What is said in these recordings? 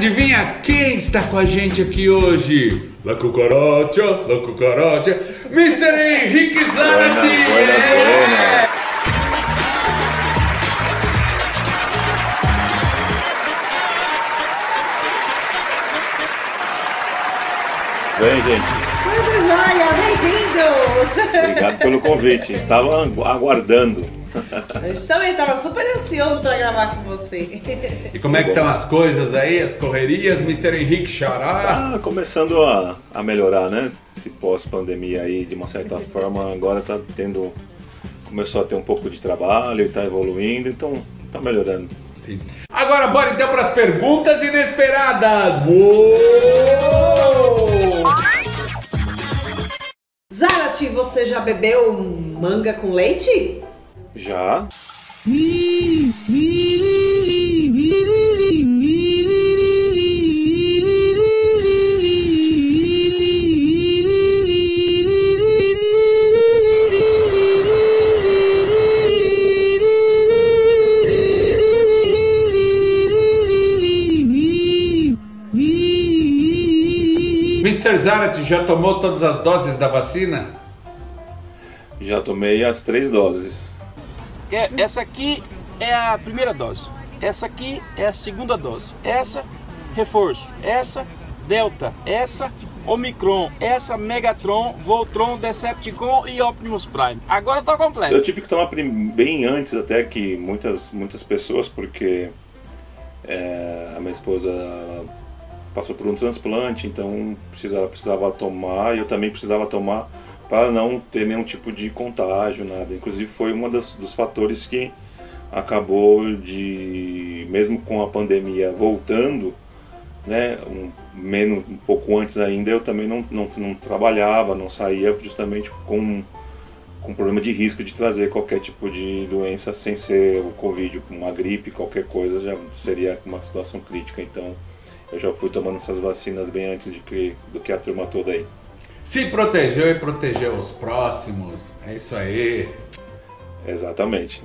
Adivinha quem está com a gente aqui hoje? La cucaracha, la cucaracha, Mr. Henrique buenas. Bem, gente, Jóia, bem-vindo! obrigado pelo convite. Estava aguardando. A gente também estava super ansioso para gravar com você. E como é que estão as coisas aí, as correrias, Mr. Henrique Xará? Tá começando a, a melhorar, né? Esse pós-pandemia aí, de uma certa forma, agora tá tendo. Começou a ter um pouco de trabalho e tá evoluindo, então tá melhorando. Sim. Agora bora então para as perguntas inesperadas! Uou! Zarate, você já bebeu manga com leite? Já? Mr. Zarate já tomou todas as doses da vacina? Já tomei as três doses. É, Essa aqui é a primeira dose. Essa aqui é a segunda dose. Essa, reforço. Essa, Delta. Essa, Omicron. Essa, Megatron, Voltron, Decepticon e Optimus Prime. Agora tá Eu completo. tive que tomar bem antes até que muitas, muitas pessoas, porque é, a minha esposa passou por um transplante, então precisava, precisava tomar, e eu também precisava tomar para não ter nenhum tipo de contágio, nada. Inclusive foi um dos fatores que acabou de, mesmo com a pandemia voltando, né, um, menos, um pouco antes ainda, eu também não, não, não trabalhava, não saía justamente com com problema de risco de trazer qualquer tipo de doença sem ser o Covid, uma gripe, qualquer coisa, já seria uma situação crítica. Então, eu já fui tomando essas vacinas bem antes de que, do que a turma toda aí. Se protegeu e protegeu os próximos. É isso aí. Exatamente.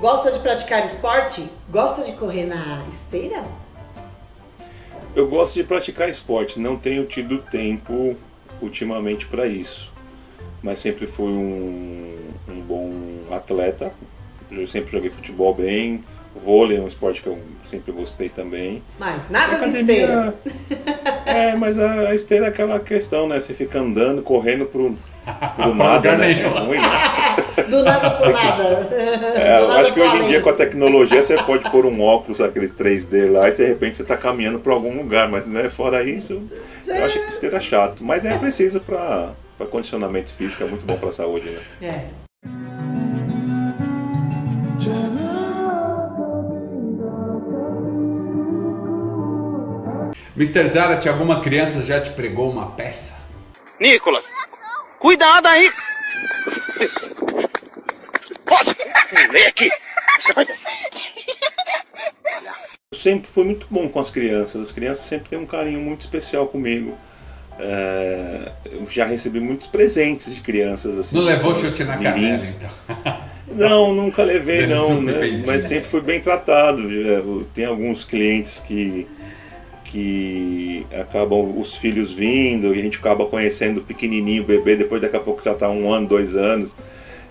Gosta de praticar esporte? Gosta de correr na esteira? Eu gosto de praticar esporte, não tenho tido tempo ultimamente para isso, mas sempre fui um, um bom atleta. Eu sempre joguei futebol bem, vôlei é um esporte que eu sempre gostei também. Mas nada de Academia- esteira. É, mas a, a esteira é aquela questão, né? Você fica andando, correndo pro, pro nada, lugar né? nenhum. É ruim, né? Do nada por nada. É, Do eu nada acho que pro hoje em dia com a tecnologia você pode pôr um óculos, aqueles 3D lá, e de repente você tá caminhando para algum lugar, mas né, fora isso, eu acho que esteira é chato. Mas é preciso para condicionamento físico, é muito bom para a saúde, né? É. Mr. Zarate, alguma criança já te pregou uma peça? Nicolas, cuidado aí! Posso? Vai... Eu sempre fui muito bom com as crianças, as crianças sempre têm um carinho muito especial comigo. É, eu já recebi muitos presentes de crianças assim. Não levou chute na canela, então. Não, nunca levei não, né? mas sempre fui bem tratado. Já- Tem alguns clientes que que acabam os filhos vindo e a gente acaba conhecendo o pequenininho, o bebê, depois daqui a pouco já tá um ano, dois anos.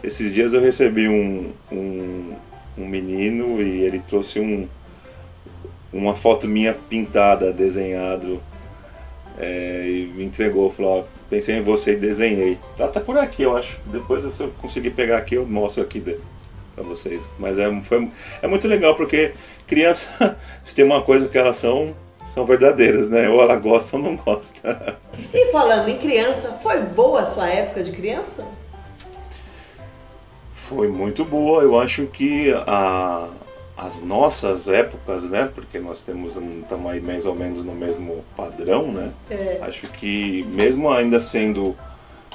Esses dias eu recebi um, um, um menino e ele trouxe um, uma foto minha pintada, desenhado, é, e me entregou, falou, ó, pensei em você e desenhei. Tá, tá por aqui, eu acho. Depois se eu conseguir pegar aqui, eu mostro aqui pra vocês. Mas é, foi, é muito legal, porque criança, se tem uma coisa que elas são, são verdadeiras, né? Ou ela gosta ou não gosta. E falando em criança, foi boa a sua época de criança? Foi muito boa, eu acho que a, as nossas épocas, né? Porque nós temos estamos aí mais ou menos no mesmo padrão, né? É. Acho que mesmo ainda sendo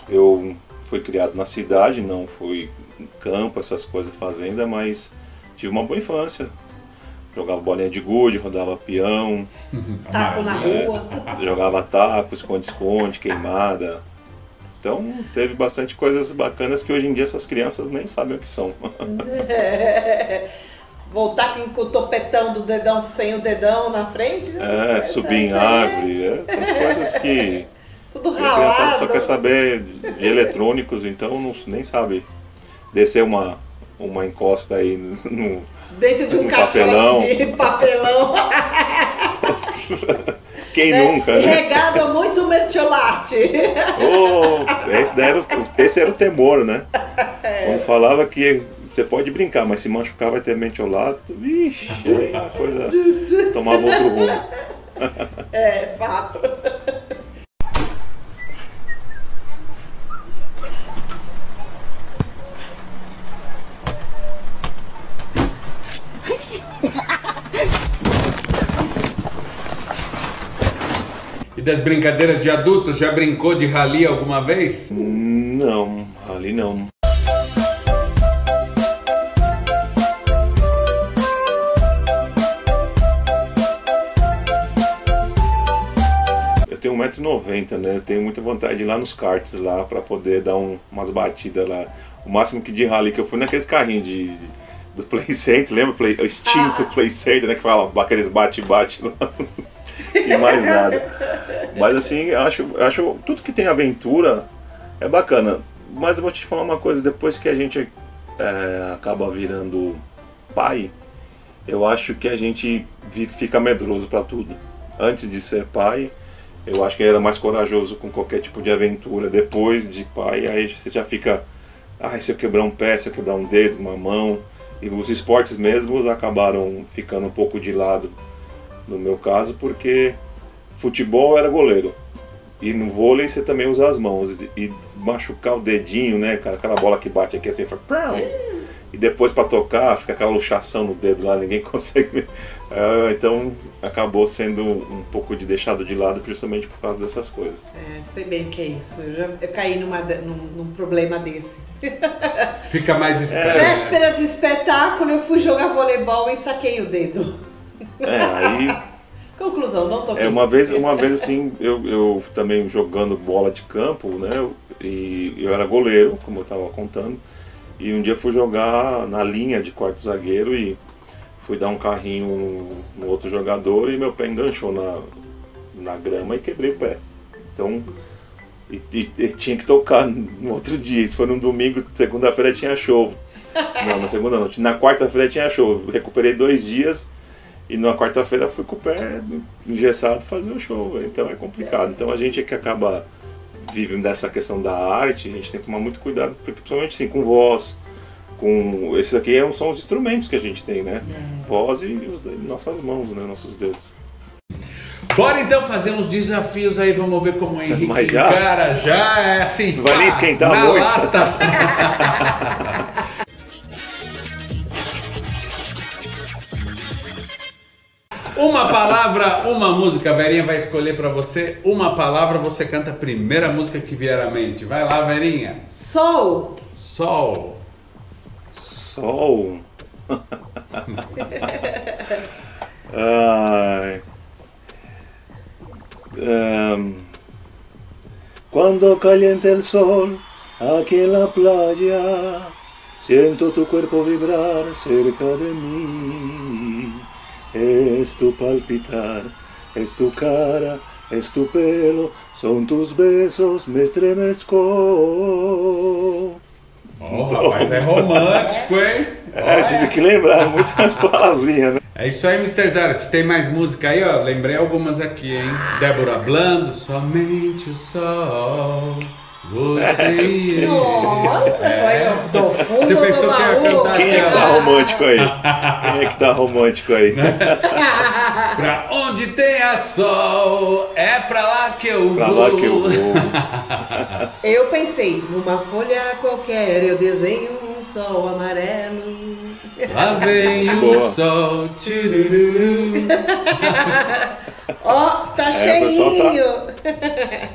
eu fui criado na cidade, não fui em campo, essas coisas, fazenda, mas tive uma boa infância. Jogava bolinha de gude, rodava peão, Taco na rua. jogava taco, esconde-esconde, queimada. Então teve bastante coisas bacanas que hoje em dia essas crianças nem sabem o que são. Voltar com o topetão do dedão sem o dedão na frente. né? É, subir em é árvore, é, essas coisas que Tudo a criançada só ralado. quer saber de eletrônicos, então não, nem sabe descer uma, uma encosta aí no, Dentro de um Um caixote papelão. de papelão. Quem né? nunca, né? regado a muito mertiolate. Oh, esse, era, o- esse era o temor, né? É. Quando falava que você pode brincar, mas se machucar vai ter mentiolato, vixe, a coisa tomava outro rumo. É, fato. E das brincadeiras de adultos, já brincou de rali alguma vez? Não, ali não. Eu tenho 1,90m, né? Eu tenho muita vontade de ir lá nos karts lá pra poder dar um- umas batidas lá. O máximo que de rally que eu fui naqueles carrinhos de, de- do Play Center, lembra? Play, o extinto Play Center, né? Que fala aqueles bate-bate lá. E mais nada. Mas assim, acho, acho tudo que tem aventura é bacana. Mas eu vou te falar uma coisa, depois que a gente é, acaba virando pai, eu acho que a gente fica medroso pra tudo. Antes de ser pai, eu acho que era mais corajoso com qualquer tipo de aventura. Depois de pai, aí você já fica. Ai, se eu quebrar um pé, se eu quebrar um dedo, uma mão. E os esportes mesmos acabaram ficando um pouco de lado no meu caso, porque futebol era goleiro. E no vôlei você também usa as mãos. E machucar o dedinho, né, cara? Aquela bola que bate aqui assim, prau. E depois pra tocar, fica aquela luxação no dedo lá, ninguém consegue. Ah, então acabou sendo um pouco de deixado de lado justamente por causa dessas coisas. É, sei bem o que é isso. Eu já eu caí numa, num, num problema desse. Fica mais esperto. Véspera de espetáculo, eu fui jogar voleibol e saquei o dedo. É, aí Conclusão, não toquei. É, uma vez, uma vez assim, eu, eu também jogando bola de campo, né? eu- E eu era goleiro, como eu estava contando. E um dia fui jogar na linha de quarto zagueiro e fui dar um carrinho no, no outro jogador e meu pé enganchou na, na grama e quebrei o pé. Então, e, e- e tinha que tocar no outro dia. Isso foi num domingo, segunda-feira tinha show. Não, na segunda não. Na quarta-feira tinha show. Recuperei dois dias e na quarta-feira fui com o pé engessado fazer o show. Então é complicado. Então a gente é que acaba vivendo dessa questão da arte, a gente tem que tomar muito cuidado, porque principalmente assim, com voz, com. Esses aqui é- são os instrumentos que a gente tem, né? Voz e os- nossas mãos, né? Nossos dedos. Bora então fazer uns desafios aí, vamos ver como o Henrique Mas já? encara. Já é assim. Não vai nem esquentar na muito. lata. Uma palavra, uma música. A Verinha vai escolher pra você uma palavra, você canta a primeira música que vier à mente. Vai lá, Verinha. Sol. Sol. Sol. Ay. Em, cuando caliente el sol aquí en la playa, siento tu cuerpo vibrar cerca de mí. Es tu palpitar, es tu cara, es tu pelo, son tus besos, me estremezco. Ó, rapaz, é romântico, hein? É, tive que lembrar muita palavrinha, né? É isso aí, Mr. Zarat. Tem mais música aí, ó. Lembrei algumas aqui, hein? Débora Blando, somente o sol. Você eu. Olha, foi do fundo Você pensou do que ia baú. cantar Quem é que tá romântico aí? Quem é que tá romântico aí? Pra onde tem a sol, é pra lá que eu Pra vou. lá que eu vou. Eu pensei, numa folha qualquer eu desenho um sol amarelo. Lá vem o Boa. sol. tchurururu. Ó, tá É, o cheinho.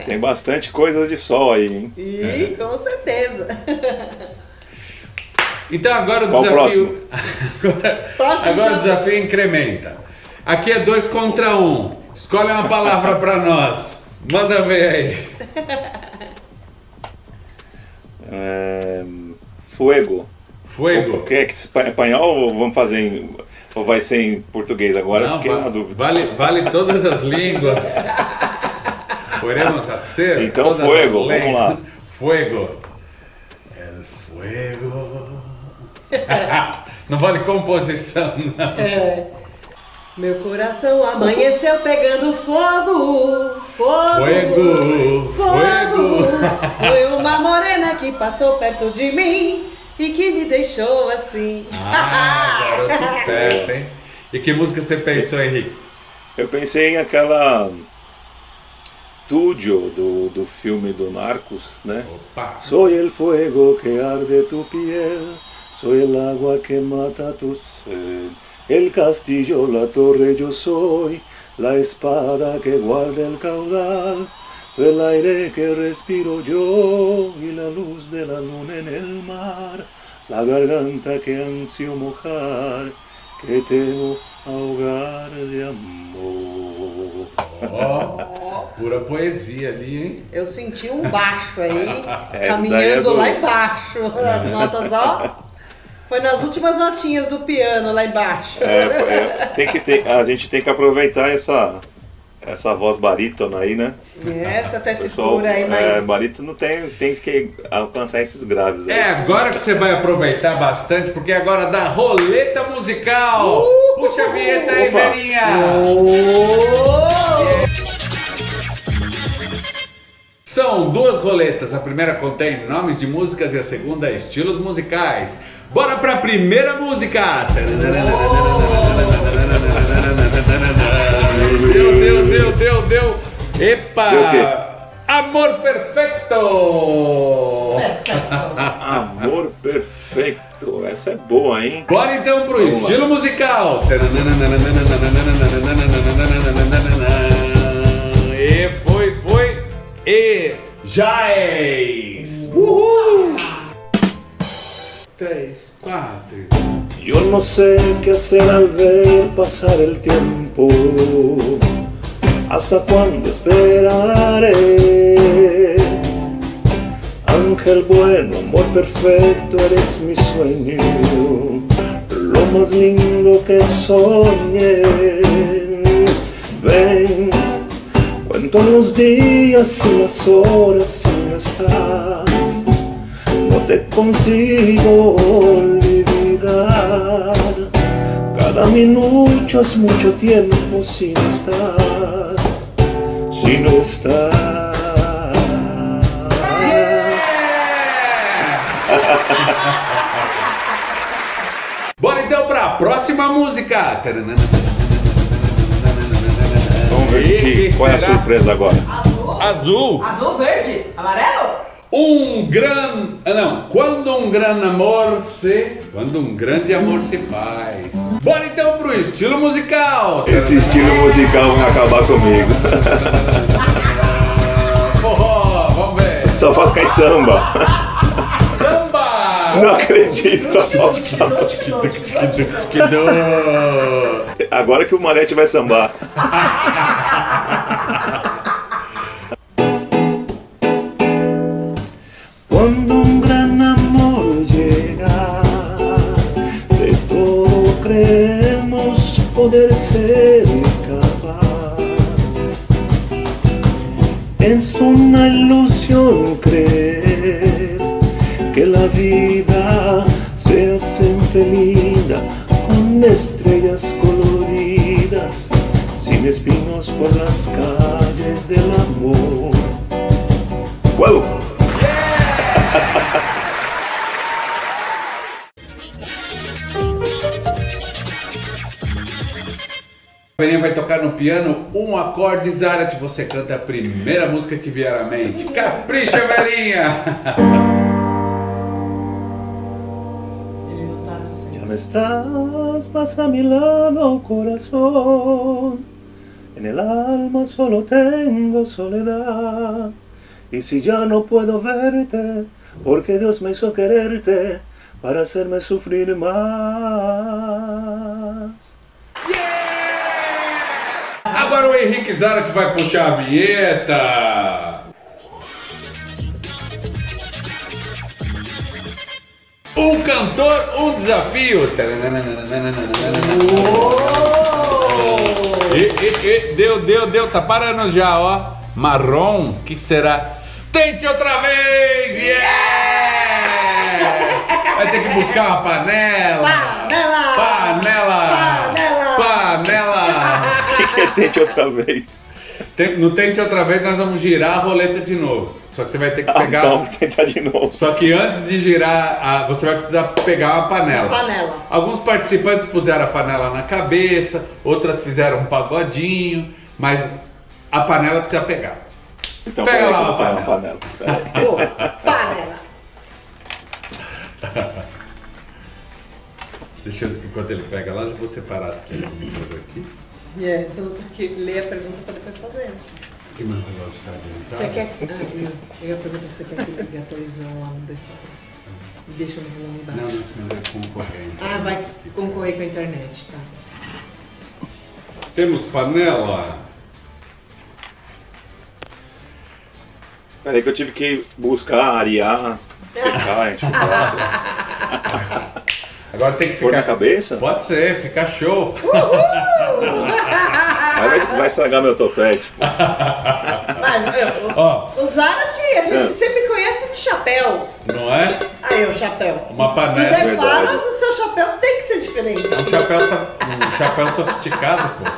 Tem bastante coisa de sol aí, hein? Ih, com certeza. Então agora o Qual o desafio. Agora, Próximo agora o desafio. incrementa. Aqui é dois contra um. Escolhe uma palavra pra nós. Manda ver aí. É, fuego. Fuego. Quer que se- espanhol ou vamos fazer em Ou vai ser em português agora? Não, Fiquei va- na dúvida. Vale, vale todas as línguas. Podemos hacer Então, todas as fuego, vamos lá. Fuego. El fuego. não vale composição, não. Meu coração amanheceu pegando fogo, fogo, Fuego, fuego. Foi uma morena que passou perto de mim e que me deixou assim. Ah, garoto esperto, hein? E que música você pensou, Henrique? Eu pensei em aquela. Tudio do, do filme do Narcos, né? Opa! Soy el fuego que arde tu piel, soy el agua que mata tu sed, el castillo, la torre yo soy, la espada que guarda el caudal, el aire que respiro yo y la luz de la luna en el mar, la garganta que ansio mojar, que temo ahogar de amor. Ó, pura poesia ali, hein? Eu senti um baixo aí, é caminhando do- lá embaixo. As notas, ó. Foi nas últimas notinhas do piano lá embaixo. É, foi- é, tem que ter, a gente tem que aproveitar essa, essa voz barítona aí, né? Essa Pessoal, segura aí, é, mas. barítono tem, tem que alcançar esses graves aí. É agora que você vai aproveitar bastante, porque é agora da roleta musical. Puxa a vinheta aí, Opa. Verinha. São duas roletas. A primeira contém nomes de músicas e a segunda estilos musicais. Bora pra primeira música! Deu, deu, deu, deu, deu. Epa! Deu o quê? Amor perfeito! Amor perfeito. Essa é boa, hein? Bora então pro Vamos lá. estilo musical. E foi, foi. E Jais. Uhul. Três, quatro. Yo no sé qué hacer al ver pasar el tiempo. ¿Hasta cuándo esperaré? Ángel bueno, amor perfecto, eres mi sueño. Lo más lindo que soñé. Ven, cuento los días y las horas si no estás no te consigo. Minuto es mucho tiempo si no estás, si no estás. Bora então pra próxima música. Vamos ver que, qual é a surpresa agora. Azul? Azul. Azul, verde? Amarelo? Um gran... ah, Não, quando um gran amor se... Quando um grande amor se faz. Bora então pro estilo musical. Esse estilo musical vai acabar comigo. Forró, vamos ver. Só falta cair samba. Samba! Não acredito, só falta. Agora que o Marete vai sambar. Poder ser capaz. Es una ilusión creer que la vida sea siempre linda, con estrellas coloridas, sin espinos por las calles del amor. ¡Wow! A Verinha vai tocar no piano um acorde Zarat. Você canta a primeira música que vier à mente. Capricha, centro. Ya no estás más a mi lado, corazón. En el alma solo tengo soledad. Y si ya no puedo verte, porque Dios me hizo quererte para hacerme sufrir más. Agora o Henrique Zarat vai puxar a vinheta. Um cantor, um desafio. E, e, e, deu, deu, deu, tá parando já, ó. Marrom, o que será? Tente outra vez! Yeah! Vai ter que buscar uma panela. Panela! Panela! Panela! Tente outra vez? Tem- no Tente Outra Vez nós vamos girar a roleta de novo. Só que você vai ter que Ah, pegar. então, vou tentar de novo. Só que antes de girar, a- você vai precisar pegar uma panela. Panela. Alguns participantes puseram a panela na cabeça, outras fizeram um pagodinho, mas a panela precisa pegar. Então, Pega lá uma uma panela. panela. Panela. Deixa eu, enquanto ele pega lá, já vou separar as perguntas aqui. É, então tem que ler a pergunta pra depois fazer. E meu relógio está adiantado. Você quer. Ah, não. Eu ia perguntar se você quer que ligue a televisão lá no Default. E deixa no volume Não, baixo. não, senão vai concorrer. Ah, vai concorrer com a internet, tá? Temos panela. Peraí que eu tive que buscar, arear, secar, enxugar. Agora tem que Pôr na ficar. cabeça? Pode ser, fica show. Aí vai, vai estragar meu topete. Mas eu, Ó, o Zarate, a gente É. sempre conhece de chapéu. não é? Aí, o chapéu. Uma panela. verdade. Defalas, o seu chapéu tem que ser diferente. Um chapéu, so- um chapéu sofisticado, pô.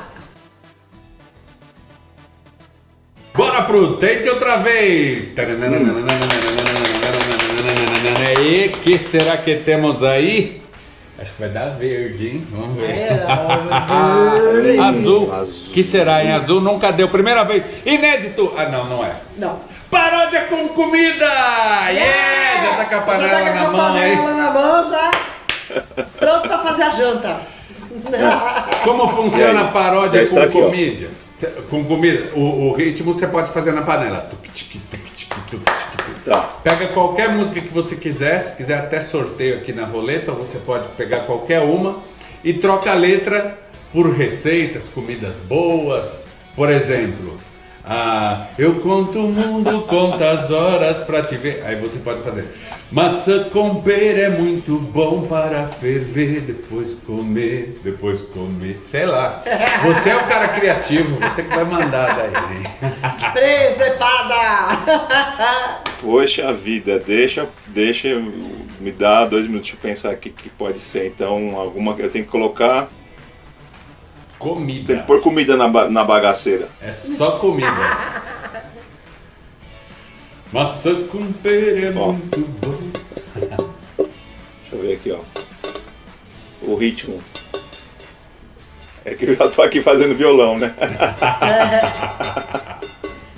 Bora pro Tente Outra Vez! E que será que temos aí? Acho que vai dar verde, hein? Vamos ver. Era, Azul. Azul. Que será em azul? Nunca deu. Primeira vez. Inédito. Ah, não, não é. Não. Paródia com comida! Yeah! Já tá com a panela Já tá na com a mão aí. panela na mão, já. Pronto pra fazer a janta. Como funciona a Já paródia com aqui, comida? Com comida, o, o ritmo você pode fazer na panela. Tuc, tic, tic. Tá. Pega qualquer música que você quiser, se quiser até sorteio aqui na roleta, você pode pegar qualquer uma e troca a letra por receitas, comidas boas. Por exemplo, ah, eu conto o mundo, conto as horas pra te ver. Aí você pode fazer. Maçã com pera é muito bom para ferver, depois comer, depois comer. Sei lá. Você é o cara criativo, você que vai mandar daí. Presepada! Poxa vida, deixa, deixa, me dá dois minutos de pensar aqui que pode ser. Então, alguma, eu tenho que colocar, Comida. tem que pôr comida na, ba- na bagaceira. É só comida. Maçã com pera é Ó. muito bom. Deixa eu ver aqui, ó. O ritmo. É que eu já tô aqui fazendo violão, né?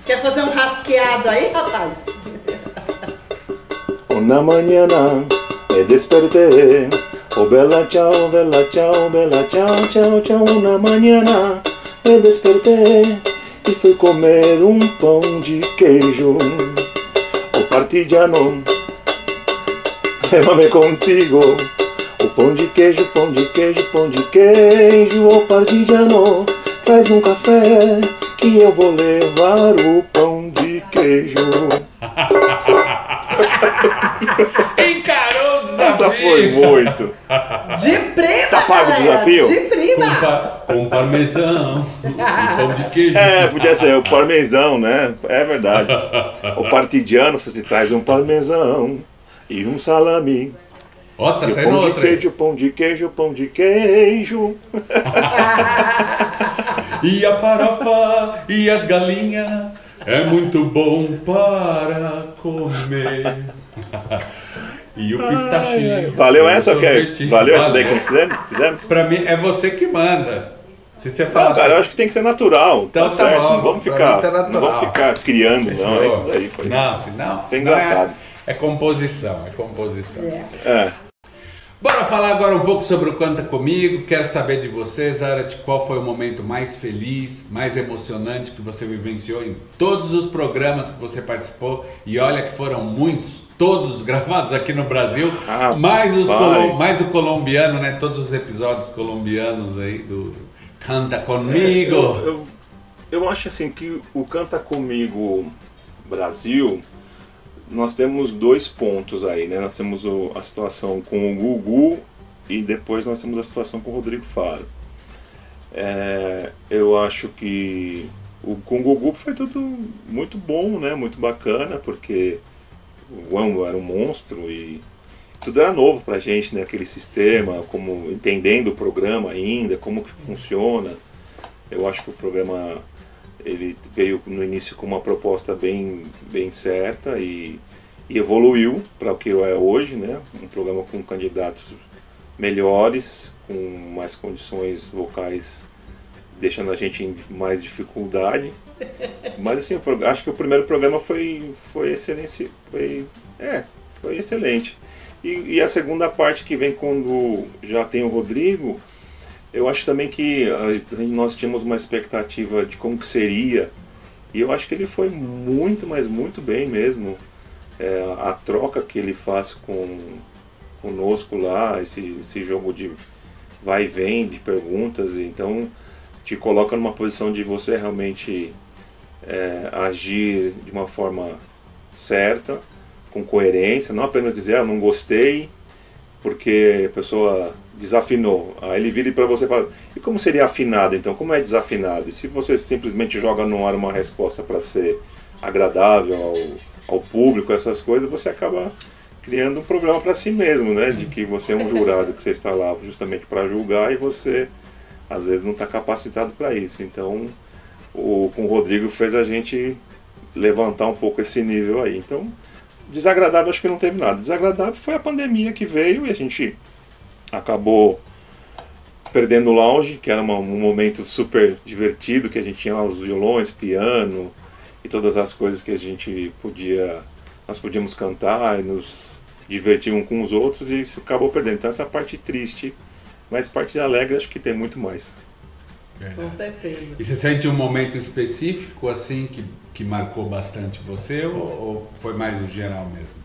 Quer fazer um rasqueado aí, rapaz? Una mañana me desperté. Oh bella ciao, bella ciao, bella ciao, ciao, ciao. Una mañana me desperté e fui comer um pão de queijo. O partigiano, leva-me contigo. O pão de queijo, pão de queijo, pão de queijo. O partigiano, traz um café que eu vou levar o pão de queijo. Essa foi muito. De prima, Tá pago o galera. desafio? De Com, prima. pa- com parmesão e pão de queijo. É, podia ser o parmesão, né? É verdade. O partidiano se traz um parmesão e um salame. Ó, tá E saindo pão de outra aí. queijo, pão de queijo, pão de queijo. E a farofa e as galinhas é muito bom para comer. E o pistachinho. Valeu e o essa, sorvetinho. Valeu essa daí que Valeu. nós fizemos? fizemos? Pra mim, é você que manda. Se você fala Não, cara, eu assim, acho que tem que ser natural. Então tá tá certo. bom, não vamos ficar, tá não vamos ficar criando, não. fechou? É isso daí. Foi. Não, senão. Isso é engraçado. É, é composição, é composição. É. É. Bora falar agora um pouco sobre o Canta Comigo. Quero saber de você, Zarat, qual foi o momento mais feliz, mais emocionante que você vivenciou em todos os programas que você participou. E olha que foram muitos, todos gravados aqui no Brasil, Ah, mais, os colom- mais o colombiano, né? Todos os episódios colombianos aí do Canta Comigo. Eu, eu, eu acho assim que o Canta Comigo Brasil nós temos dois pontos aí, né? Nós temos o, a situação com o Gugu e depois nós temos a situação com o Rodrigo Faro. É, eu acho que o, com o Gugu foi tudo muito bom, né? Muito bacana, porque o Ango era um monstro e tudo era novo pra gente, né? Aquele sistema, como entendendo o programa ainda, como que funciona. Eu acho que o programa ele veio no início com uma proposta bem, bem certa e, e evoluiu para o que é hoje, né? Um programa com candidatos melhores, com mais condições vocais, deixando a gente em mais dificuldade. Mas assim, acho que o primeiro programa foi, foi excelente, foi, é, foi excelente. E, e a segunda parte que vem quando já tem o Rodrigo, eu acho também que nós tínhamos uma expectativa de como que seria, e eu acho que ele foi muito, mas muito bem mesmo. É, a troca que ele faz com conosco lá, esse, esse jogo de vai e vem, de perguntas, então te coloca numa posição de você realmente é, agir de uma forma certa, com coerência, não apenas dizer, ah, não gostei, porque a pessoa desafinou. Aí ele vira para você e fala: e como seria afinado então? Como é desafinado? E se você simplesmente joga no ar uma resposta para ser agradável ao, ao público, essas coisas, você acaba criando um problema para si mesmo, né? De que você é um jurado que você está lá justamente para julgar e você às vezes não está capacitado para isso. Então, o, com o Rodrigo fez a gente levantar um pouco esse nível aí. Então, desagradável acho que não teve nada. Desagradável foi a pandemia que veio e a gente acabou perdendo o lounge, que era uma, um momento super divertido, que a gente tinha lá os violões, piano e todas as coisas que a gente podia, nós podíamos cantar e nos divertir com os outros e isso acabou perdendo. Então essa parte triste, mas parte alegre acho que tem muito mais. Com certeza. E você sente um momento específico assim que, que marcou bastante você ou, ou foi mais o geral mesmo?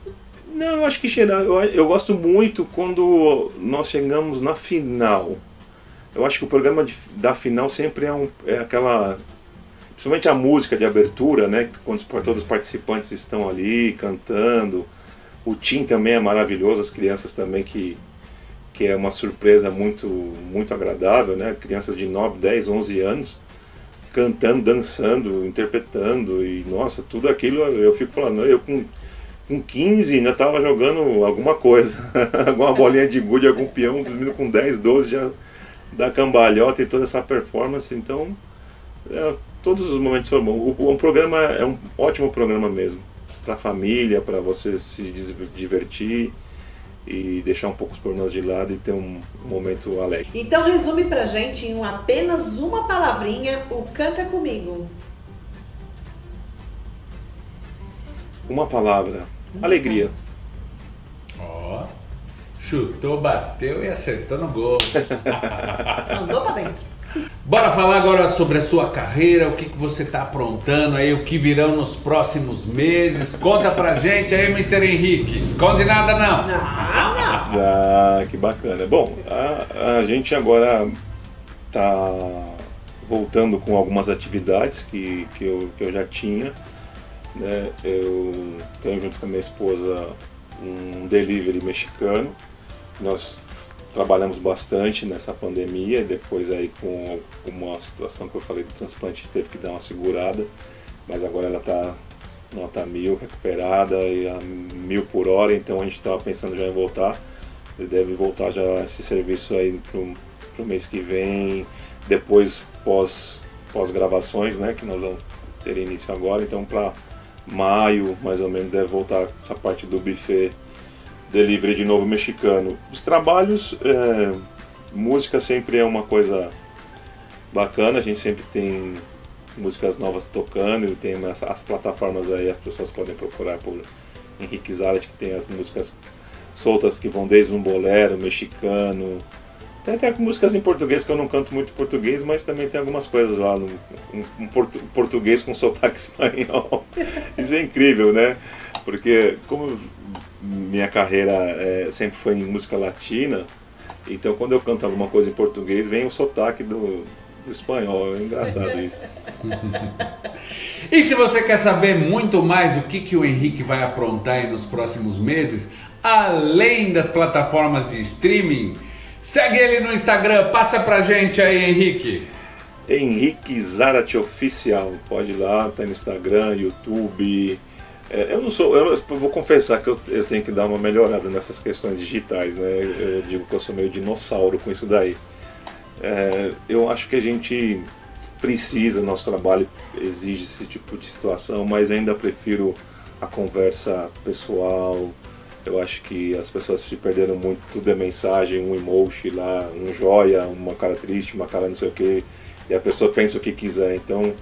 Não, eu acho que geral, eu, eu gosto muito quando nós chegamos na final. Eu acho que o programa de, da final sempre é, um, é aquela. Principalmente a música de abertura, né? Quando todos os participantes estão ali cantando. O Tim também é maravilhoso, as crianças também que, que é uma surpresa muito, muito agradável, né? Crianças de 9, 10, 11 anos cantando, dançando, interpretando e nossa, tudo aquilo eu fico falando, eu com com 15 ainda estava jogando alguma coisa, alguma bolinha de gude, algum peão, com 10, 12 já da cambalhota e toda essa performance. Então, é, todos os momentos foram bons. O, o programa é um ótimo programa mesmo, para família, para você se divertir e deixar um pouco os problemas de lado e ter um momento alegre. Então resume pra gente em apenas uma palavrinha o Canta Comigo. Uma palavra. Alegria. Ó. Chutou, bateu e acertou no gol. Mandou pra dentro. Bora falar agora sobre a sua carreira, o que, que você está aprontando aí, o que virão nos próximos meses. Conta pra gente aí, Mr. Henrique. Esconde nada não. Não, não. Ah, que bacana. Bom, a, a gente agora tá voltando com algumas atividades que, que, eu, que eu já tinha. Né? Eu tenho junto com a minha esposa um delivery mexicano. Nós trabalhamos bastante nessa pandemia depois aí com uma situação que eu falei do transplante teve que dar uma segurada, mas agora ela está nota mil recuperada e a mil por hora, então a gente estava pensando já em voltar. Ele deve voltar já esse serviço aí para o mês que vem, depois pós, pós gravações, né, que nós vamos ter início agora, então para maio, mais ou menos, deve voltar essa parte do buffet delivery de novo mexicano. Os trabalhos, é, música sempre é uma coisa bacana, a gente sempre tem músicas novas tocando, tem as, as plataformas aí, as pessoas podem procurar por Henrique que tem as músicas soltas que vão desde um bolero mexicano, tem até músicas em português que eu não canto muito português, mas também tem algumas coisas lá no um, um portu, português com sotaque espanhol. Isso é incrível, né? Porque como minha carreira é, sempre foi em música latina, então quando eu canto alguma coisa em português, vem o sotaque do, do espanhol. É engraçado isso. E se você quer saber muito mais o que, que o Henrique vai aprontar nos próximos meses, além das plataformas de streaming, segue ele no Instagram. Passa pra gente aí, Henrique. Henrique Zarate Oficial. Pode ir lá, tá no Instagram, YouTube. É, eu não sou, eu vou confessar que eu, eu, tenho que dar uma melhorada nessas questões digitais, né? Eu digo que eu sou meio dinossauro com isso daí. É, eu acho que a gente precisa, nosso trabalho exige esse tipo de situação, mas ainda prefiro a conversa pessoal. Eu acho que as pessoas se perderam muito, tudo é mensagem, um emoji lá, um joia, uma cara triste, uma cara não sei o que, e a pessoa pensa o que quiser. Então,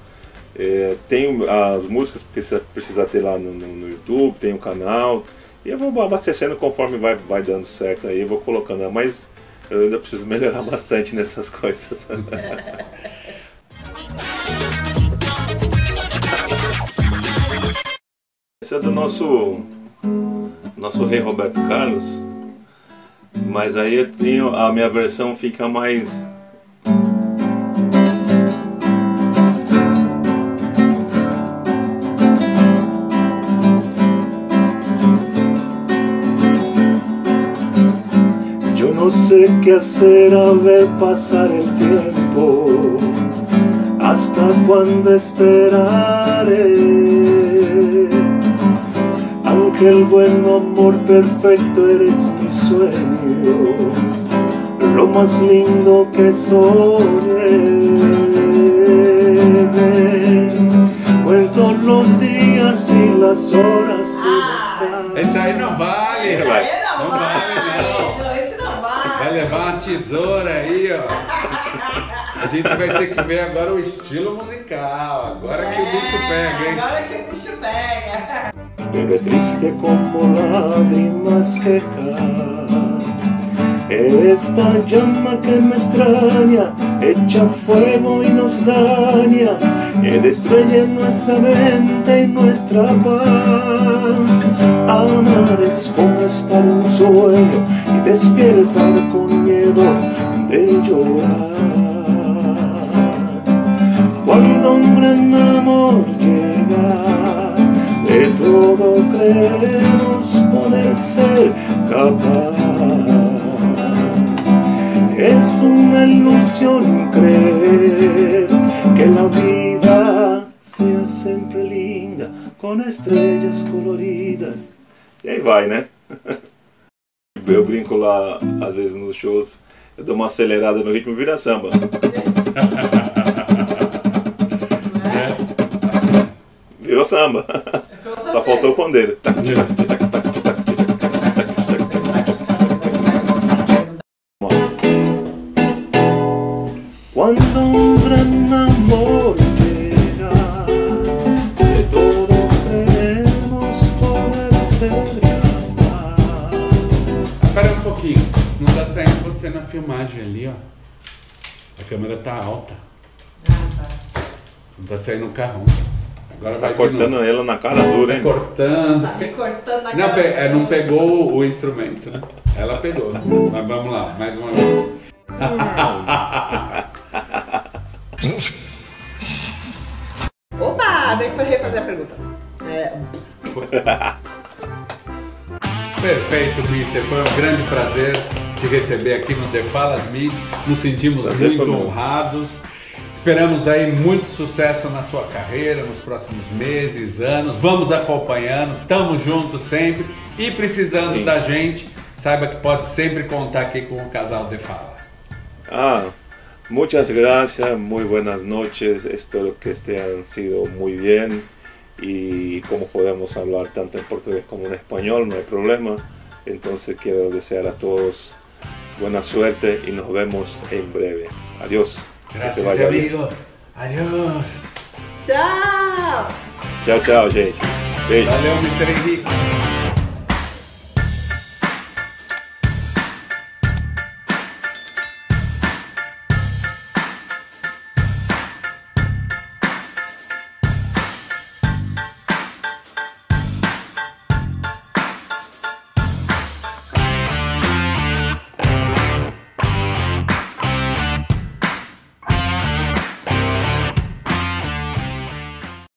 é, tem as músicas porque você precisa ter lá no, no, no, YouTube, tem um canal, e eu vou abastecendo conforme vai, vai dando certo aí, eu vou colocando, mas eu ainda preciso melhorar bastante nessas coisas. Esse é do nosso nosso rei Roberto Carlos, mas aí eu tenho, a minha versão fica mais sé qué hacer a ver pasar el tiempo, hasta cuando esperaré. Aunque el buen amor perfecto eres mi sueño, lo más lindo que soñé. Cuento los días y las horas y las tardes. Esse aí não vale, não vale não. Não, levar uma tesoura aí, ó. A gente vai ter que ver agora o estilo musical. Agora que o bicho pega, hein? Agora que o bicho pega. pero triste como lágrimas que caen. Esta llama que me extraña, echa fuego y nos daña, que destruye nuestra mente y nuestra paz. Amar es como estar en un sueño y despertar con miedo de llorar. Cuando un gran amor llega, de todo creemos poder ser capaz. Es una ilusión creer que la vida sea siempre linda, con estrellas coloridas. E aí vai, né? Eu brinco lá, às vezes nos shows, eu dou uma acelerada no ritmo, vira samba. Virou samba. Só faltou o pandeiro. Cuando un gran amor você na filmagem ali, ó. A câmera tá alta. Não tá saindo o carrão. Agora Tá vai cortando ela na cara dura, Tá hein? cortando. Tá recortando a Não, cara pe- é, não pegou o instrumento, né? Ela pegou. Mas vamos lá, mais uma vez. Opa, tem que refazer a pergunta. É, Perfeito, Mister. Foi um grande prazer te receber aqui no The Falas Meet. Nos sentimos Prazer muito honrados. Esperamos aí muito sucesso na sua carreira nos próximos meses, anos. Vamos acompanhando, tamo juntos sempre. E precisando Sim. da gente, saiba que pode sempre contar aqui com o casal The Fala. Ah, muchas gracias, muy buenas noches, espero que estén sido muy bien y como podemos hablar tanto en portugués como en español, no hay problema. Entonces quiero desear a todos buena suerte y nos vemos en breve. Adiós. Que te Gracias, vaya bien. amigo. Adiós. Tchau! Tchau, tchau, gente. Beijo. Valeu, Mr. Henrique.